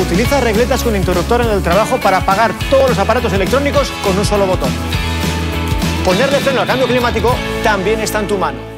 Utiliza regletas con interruptor en el trabajo para apagar todos los aparatos electrónicos con un solo botón. Ponerle freno al cambio climático también está en tu mano.